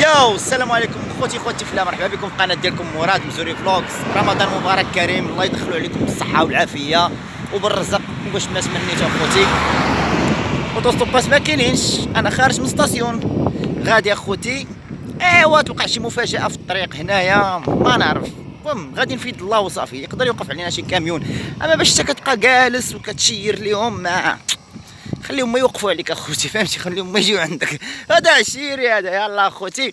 ياو السلام عليكم خوتي خوتي الله مرحبا بكم في القناه ديالكم مراد مزوري Vlogs. رمضان مبارك كريم الله يدخلوا عليكم بالصحة والعافية. وبالرزق واش ما تمنيتو اخوتي auto-stop ات ما كاينينش. أنا خارج من station. غادي اخوتي أيوا توقع شي مفاجأة في الطريق هنايا. ما نعرف. المهم غادي نفيد الله وصافي. يقدر يوقف علينا شي كاميون. أما باش انت كتبقى جالس وكتشير ليهم ما خليهم ما يوقفوا عليك أخوتي فهمتي؟ خليهم ما يجيو عندك. هذا عشيري هذا يلا أخوتي.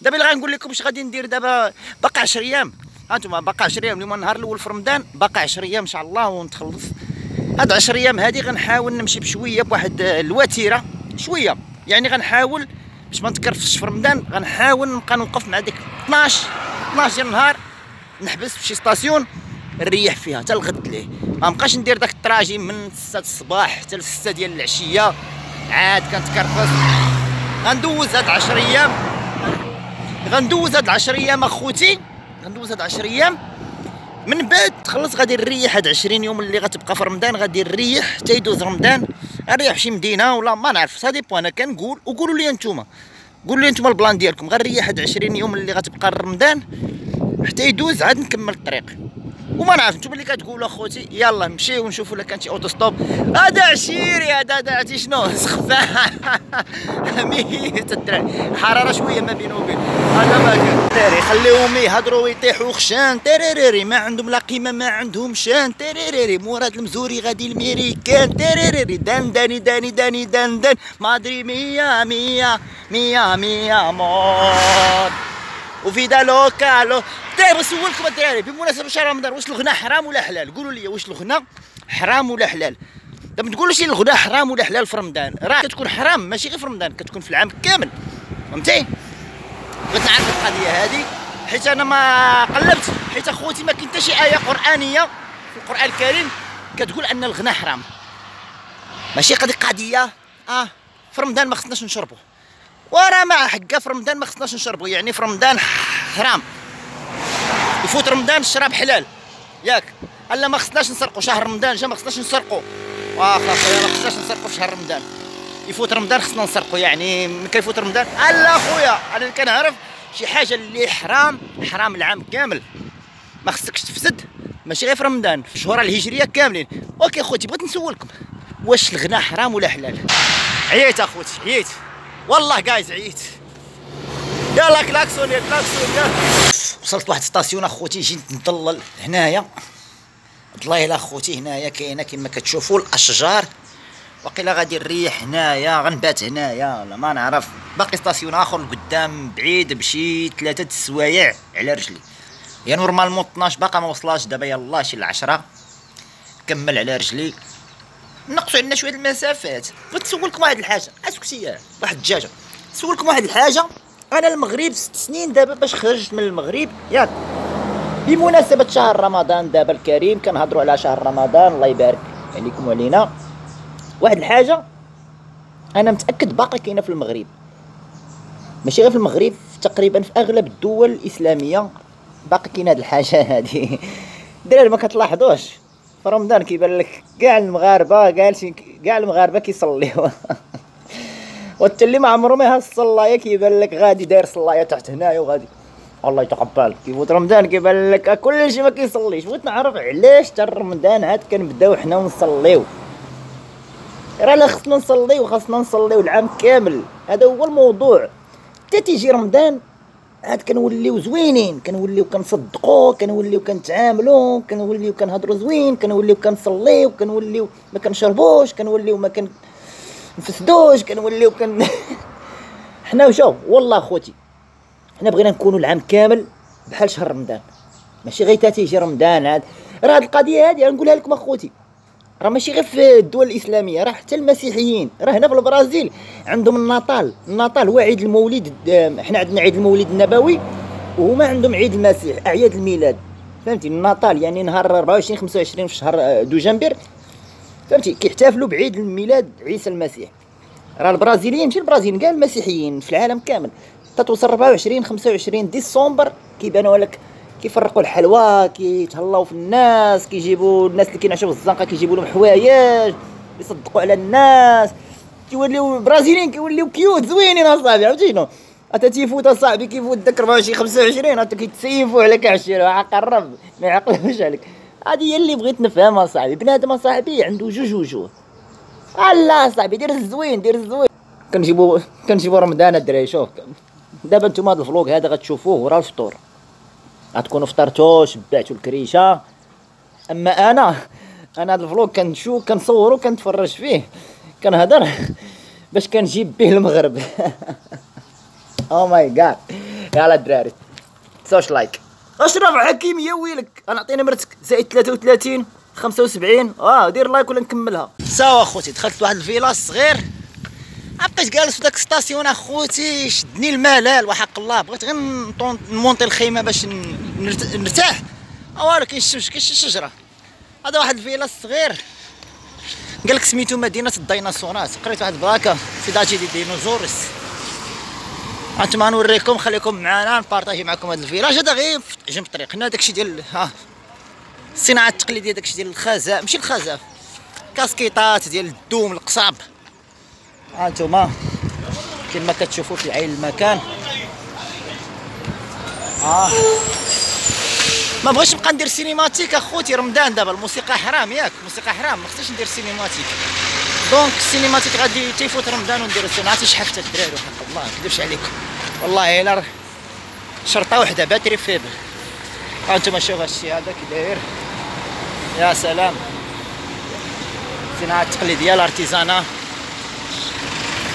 دابا اللي غنقول لكم اش غادي ندير دابا؟ باقي 10 أيام. هانتوما باقي 10 أيام اليوم النهار الأول في رمضان باقي 10 أيام إن شاء الله ونتخلص. هاد 10 أيام هادي غنحاول نمشي بشوية بواحد الوتيرة شوية. يعني غنحاول باش ما نتكرفش في رمضان غنحاول نبقى نوقف مع ديك 12 12 ديال النهار نحبس في شي ستاسيون. نريح فيها حتى الغد ليه. ما نبقاش ندير داك ال trajet من 6 الصباح حتى ل 6 ديال العشية. عاد كنتكرفس غندوز هاد 10 أيام. غندوز هاد 10 أيام أخوتي. غندوز هاد 10 أيام. من بعد تخلص غادي نريح هاد 20 يوم اللي غتبقى في رمضان. غادي نريح حتى يدوز رمضان. نريح شي مدينة ولا ما نعرف. ça dépend أنا كنقول وقولوا لي أنتوما. قولوا لي أنتوما ال plan ديالكم. غنريح هاد 20 يوم اللي غتبقى رمضان حتى يدوز عاد نكمل الطريق. وما نعرف نتوما اللي كتقولوا أخوتي. يلا نمشيو ونشوفوا إلا كان شي اوتو ستوب هذا عشيري هذا هذا عرفتي شنو؟ سخفا ميت الدراري. حرارة شوية ما بينه وبين. هذا ما كان. تيري خليهم يهضروا ويطيحوا. خشان. تيريري ما عندهم لا قيمة ما عندهم شان. تيريري مراد المزوري غادي الميريكان. تيريري دان داني داني داني دان دان. مادري ميا ميا ميا ميا وفيدا لوكالو دابا سولكم الدراري بمناسبة شهر رمضان واش الغناء حرام ولا حلال؟ قولوا لي واش الغناء حرام ولا حلال؟ دابا ما تقولوش لي الغناء حرام ولا حلال في رمضان. راه كتكون حرام ماشي غير في رمضان كتكون في العام كامل. فهمتي؟ بغيت نعرف القضية هذه حيت أنا ما قلبت حيت أخوتي ما كاين حتى شي آية قرآنية في القرآن الكريم كتقول أن الغناء حرام. ماشي قضية قضية؟ آه في رمضان ما خصناش نشربوا وراه مع حقه في رمضان ما خصناش نشربوا يعني في رمضان حرام. يفوت رمضان الشراب حلال. ياك. ألا ما خصناش نسرقوا شهر رمضان جا ما خصناش نسرقوا واخا خويا ما خصناش نسرقوا في شهر رمضان. يفوت رمضان خصنا نسرقوا يعني ملي كيفوت رمضان؟ ألا خويا أنا كنعرف شي حاجة اللي حرام حرام العام كامل. ما خصكش تفسد ماشي غير في رمضان في الشهور الهجرية كاملين. OK خوتي بغيت نسولكم واش الغناء حرام ولا حلال؟ عييت أخوتي عييت. والله guys عييت يلا كلاكسون يا كلاكسون يا وصلت لواحد station اخوتي جيت نضلل هنايا. ضليله اخوتي هنايا كاينة كما كتشوفوا الاشجار. وقيلا غادي نريح هنايا غنبات هنايا ولا ما نعرف. باقي station آخر لقدام بعيد بشي ثلاثة السوايع على رجلي. يا نورمالمون 12 باقا ما وصلاش. دابا يلا شي العشرة. كمل على رجلي. نقصوا عندنا شوية المسافات. بغيت نسولكم واحد الحاجة. اسكتي واحد الدجاجة. نسولكم واحد الحاجة. أنا المغرب ست سنين دابا باش خرجت من المغرب. ياك. بمناسبة شهر رمضان دابا الكريم كنهضروا على شهر رمضان. الله يبارك عليكم وعلينا واحد الحاجة. أنا متأكد باقي كاينة في المغرب. ماشي غير في المغرب تقريبا في أغلب الدول الإسلامية باقي كاينة هاد الحاجة هادي. الدراري ما كتلاحظوش. في رمضان كيبان لك. كاع المغاربة جالسين كاع المغاربة كيصليو وانت اللي ما عمرو ما هز الصلايه كيبان لك. غادي داير صلايه تحت هنايا وغادي الله يتقبل. كيفوت رمضان كيبان لك. كل شيء ما كيصليش. بغيت نعرف علاش حتى رمضان عاد كنبداو حنا ونصليو. راه لا خصنا نصليو خاصنا نصليو العام كامل. هذا هو الموضوع. حتى تيجي رمضان عاد كنوليو زوينين كنوليو كنصدقوا كنوليو كنتعاملوا كنوليو كنهضروا زوين كنوليو كنصليو كنوليو ما كنشربوش كنوليو ما كنفسدوش كنوليو كن حنا وشوف والله خوتي حنا بغينا نكونوا العام كامل بحال شهر رمضان. ماشي غير تيجي رمضان عاد. راه هاد القضية هادي نقولها لكم أخوتي. راه ماشي غير في الدول الإسلامية راه حتى المسيحيين راه هنا في البرازيل عندهم الناطال الناطال هو عيد المولد حنا عندنا عيد المولد النبوي وهما عندهم عيد المسيح أعياد الميلاد. فهمتي؟ الناطال يعني نهار 24 25 في شهر دجنبر فهمتي؟ كيحتفلوا بعيد الميلاد عيسى المسيح. راه البرازيليين ماشي البرازيليين كاع المسيحيين في العالم كامل. تتوصل 24 25 ديسمبر كيبانوا لك كيفرقوا الحلوى كيتهلاو في الناس كيجيبوا الناس اللي كينعسوا في الزنقة كيجيبوا لهم حوايج يصدقوا على الناس. كيوليو البرازيليين كيوليو cute زوينين أصاحبي عرفتي شنو؟ أتا تيفوت أصاحبي كيفوت داك 24 25 أتا كيتسيفوا على كاع الشارع قرب ما يعقلوش عليك. هذه هي اللي بغيت نفهمها صاحبي بنادم صاحبي عنده جوج وجوه. الله صاحبي دير الزوين دير الزوين. كنجيبو كنجيبو رمضان الدراري شوف دابا نتوما هذا ال vlog هذا غتشوفوه ورا الفطور. غتكونوا فطرتو شبعتو الكريشة. أما أنا أنا هذا ال vlog كنشوف كنصورو كنتفرج فيه كنهضر باش كنجيب به المغرب. oh my god يلا الدراري. تنساوش like أشرف حكيم يا ويلك أنا عطيني مرتك زائد 33 75 آه دير like ولا نكملها. سوا أخوتي دخلت لواحد ال village صغير. بقيت جالس في داك station أخوتي شدني الملال وحق الله بغيت غير نمونطي الخيمة باش نرتاح. والو كاين الشمس كاين الشجره هذا واحد ال village صغير. قال لك سميتو مدينة الديناصورات. قريت واحد البلاكة village des dinosaures أنتم غنوريكم خليكم معنا نبارطاجي معكم هذا ال village هذا غير جنب الطريق هنا داكشي ديال ها الصناعه التقليدية داكشي ديال الخزاف ماشي الخزاف كاسكيطات ديال الدوم القصاب. ها أنتم كما كتشوفوا في عين المكان. آه. ما بغيتش نبقى ندير cinématique أخوتي رمضان دابا الموسيقى حرام ياك الموسيقى حرام ما خصنيش ندير cinématique. donc ال cinématique غادي تيفوت رمضان ونديرو عرفتي شحفت الدراري وحق الله ما نكذبش عليكم والله إلا شرطة وحدة batterie faible ها أنتم شوف هادشي هذا كي داير. يا سلام. الصناعه التقليديه الارتيزانا.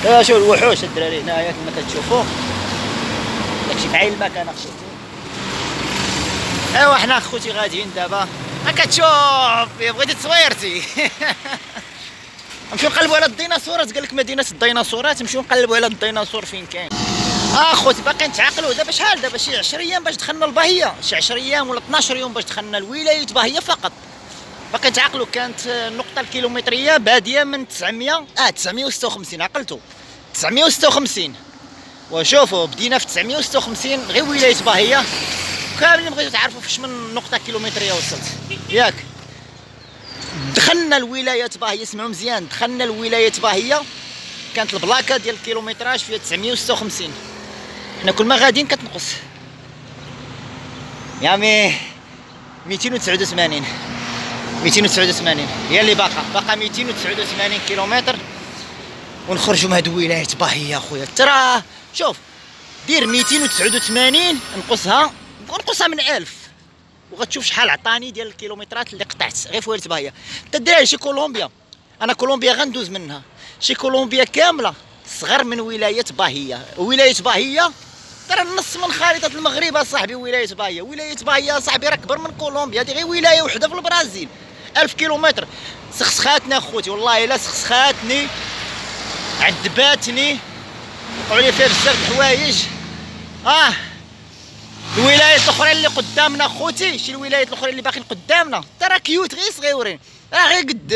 شوف الوحوش الدراري هنايا كما كتشوفوا. داكشي في عين المكان أخوتي. أيوا حنا أخوتي غاديين دابا. ما كتشوف بغيتي تصويرتي. نمشيو نقلبوا على الديناصورات. قال لك مدينة الديناصورات نمشيو نقلبوا على الديناصور فين كاين. أخوتي باقي نتعاقلوا دابا شحال؟ دابا شي 10 أيام باش دخلنا الباهية. شي 10 أيام ولا 12 يوم باش دخلنا الولاية باهية فقط. باقي نتعاقلوا كانت النقطه الكيلومترية بادية من 900 آه 956 عقلتوا 956 وشوفوا بدينا في 956 غير ولاية باهيه كاملين بغيتو تعرفوا فاش من نقطة كيلومتريه وصلت. ياك. دخلنا الولايه باهيه اسمعوا مزيان. دخلنا الولايه باهيه كانت البلاكة ديال الكيلومتراج فيها 956 حنا كل ما غاديين كتنقص. يعني 289 289 هي اللي باقا باقا 289 كيلومتر. ونخرجوا من هاد الولاية. باهيه اخويا ترى شوف دير 289 نقصها ونقصها من 1000 وغتشوف شحال عطاني ديال الكيلومترات اللي قطعت. غير فوالت باهيه تدري شي كولومبيا؟ أنا كولومبيا غندوز منها. شي كولومبيا كاملة صغر من ولاية باهية. ولاية باهية؟ ترى النص من خريطة المغرب اصاحبي ولاية باهية. ولاية باهية اصاحبي راه كبر من كولومبيا. هذه غير ولاية وحدة في البرازيل. ألف كيلومتر. سخسخاتني أخوتي والله إلا سخسخاتني. عذباتني وقعوا لي فيها بزاف الحوايج آه. الولايات الاخرين اللي قدامنا خوتي شي الولايات الاخرين اللي باقيين قدامنا. ترى كيوت غير صغيورين. راه غير قد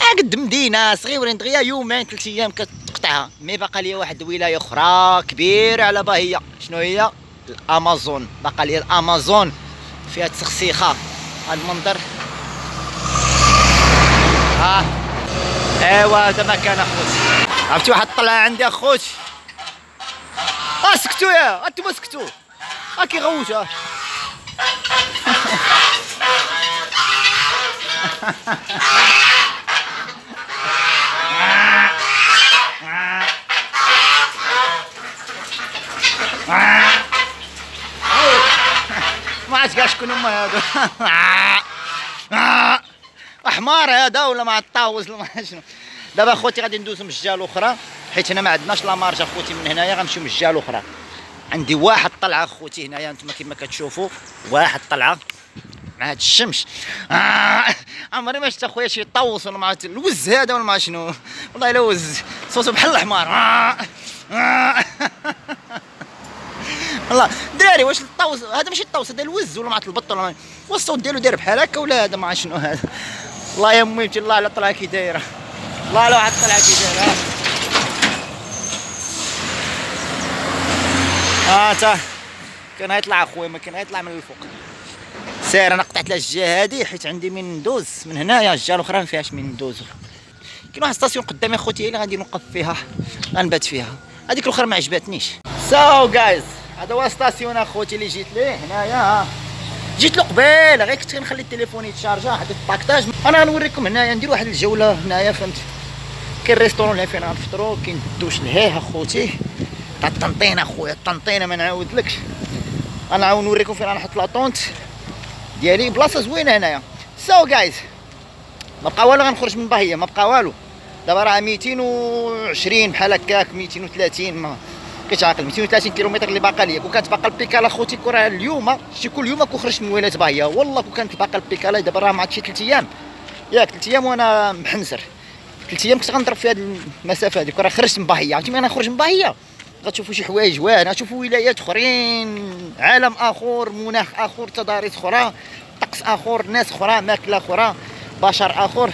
راه قد مدينة صغيورين دغيا يومين ثلاث أيام كتقطعها. مي باقا لي واحد الولايه أخرى كبيرة على باهية. شنو هي؟ الأمازون. باقا لي الأمازون. فيها تسخسيخة. المنظر. ها ايوا هذا مكان اخوتي. عرفتي واحد طلع عندي اخوتي. اسكتوا يا أنتم اسكتوا هاكي غوجة ما عرفت كاع شكون هما هادو. حمار هذا ولا مع الطاوز ولا ما شنو؟ دابا خوتي غادي ندوز من الجهة الأخرى حيت هنا ما عندناش لا مارج اخوتي من هنايا غنمشيو من الجهة الأخرى. عندي واحد طلعه خوتي هنايا أنتم كما كتشوفوا واحد طلعه مع هاد الشمس. آه عمري ما شفت اخويا شي طوس ولا ما الوز هذا ولا ما شنو؟ والله إلا وز. صوتو بحال الحمار. آه آه. والله دراري واش الطوس هذا ماشي الطوس هذا الوز ولا ما البط ولا ما والصوت ديالو داير بحال هكا ولا هذا ما شنو هذا؟ الله يا امي الله على طلعه كي دايرة. الله لو واحد طلعه كي دايرة. آه تا. كان غيطلع اخويا ما كان غيطلع من الفوق. سير أنا قطعت له الجهة هذه حيت عندي من ندوز من هنايا الجهه الاخرى ما فيهاش من ندوز كاين واحد station قدامي خوتي اللي غادي نوقف فيها. غنبات فيها. هذيك الأخرى ما عجبتنيش سو جايز هذا هو station أخوتي اللي جيت ليه؟ هنايا. جيت له قبيله غير كنت كنخلي التليفون يتشارجا حديت ال paquetage. أنا غنوريكم هنايا ندير واحد الجولة هنايا فهمت؟ كاين restaurant اللي فين غنفطرو كاين الدوش لهيه اخوتي تاع الطنطينة اخويا الطنطينة ما نعاودلكش. أنا عاود نوريكم فين غنحط la tente ديالي بلاصة زوينة هنايا. سو جايز ما بقى والو غنخرج من باهية ما بقى والو. دابا راه 220 بحال هكاك 230 ما كتعاقل 230 كيلومتر اللي باقا ليا. كون كانت باقا البيكالا خوتي راه اليوم شي كل يوم كون خرجت من ولايه باهية؟ والله كون كانت باقا البيكالا دابا راه ما شي 3 أيام. ياك 3 أيام وأنا محنسر 3 أيام كنت غنضرب في هذه المسافة هذيك راه خرجت من باهية. عرفتي أنا نخرج من باهية؟ غتشوفوا شي حوايج واعره غتشوفوا ولايات أخرين عالم آخر مناخ آخر تضاريس أخرى طقس آخر ناس أخرى ماكلة أخرى بشر آخر.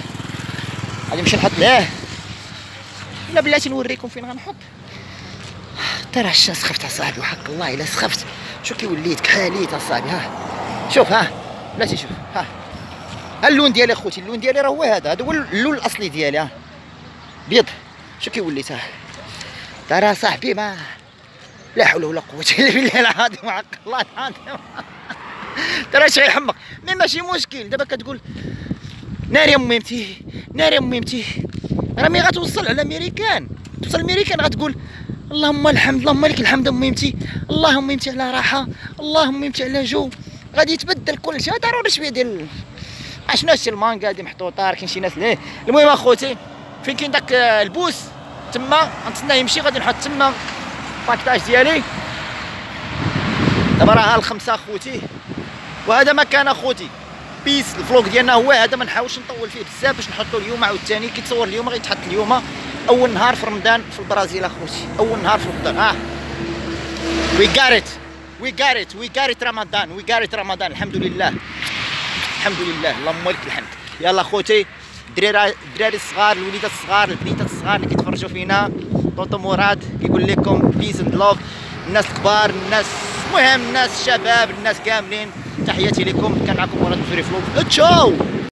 غادي نمشي نحط ليه لا بلاتي نوريكم فين غنحط. ترى الشمس سخفت اصاحبي؟ وحق الله إلا سخفت. شو كي وليت كحاليت اصاحبي ها. شوف ها. بلاتي شوف ها. اللون ديالي اخوتي اللون ديالي راه هو هذا. هذا هو اللون الاصلي ديالي ها. بيض. شو كي وليت ها. ترى صاحبي ما لا حول ولا قوة إلا بالله العظيم وحق الله العظيم ترى شي يحمق. مي ماشي مشكل. دابا كتقول نار يا ميمتي نار يا ميمتي راه مي غتوصل على أمريكان. توصل أمريكان غتقول اللهم الحمد اللهم لك الحمد ميمتي اللهم ميمتي على راحة. اللهم ميمتي على جو. غادي يتبدل كل شيء. ضروري شوية ديال اشنو شي المانكا هادي محطوطه كاين شي ناس ليه المهم أخوتي فين كاين داك البوس؟ تما غنتسناه يمشي غادي نحط تما الباكتاج ديالي. دابا راه الخمسة أخوتي. وهذا مكان أخوتي. peace ال vlog ديالنا هو هذا ما نحاولش نطول فيه بزاف باش نحطو اليوم. عاوتاني كيتصور اليوم غيتحط اليوم أول نهار في رمضان في البرازيل أخوتي. أول نهار في رمضان. ها وي it. وي it. وي it رمضان. وي it رمضان. الحمد لله الحمد لله اللهم لك الحمد. يلا أخوتي الدراري الدراري الصغار الوليدات الصغار البنيتات الصغار اللي كيتفرجوا فينا. tonton مراد كيقول لكم peace and love الناس الكبار الناس المهم الناس الشباب الناس كاملين. تحياتي لكم. كان معكم مراد في فلوق تشاو!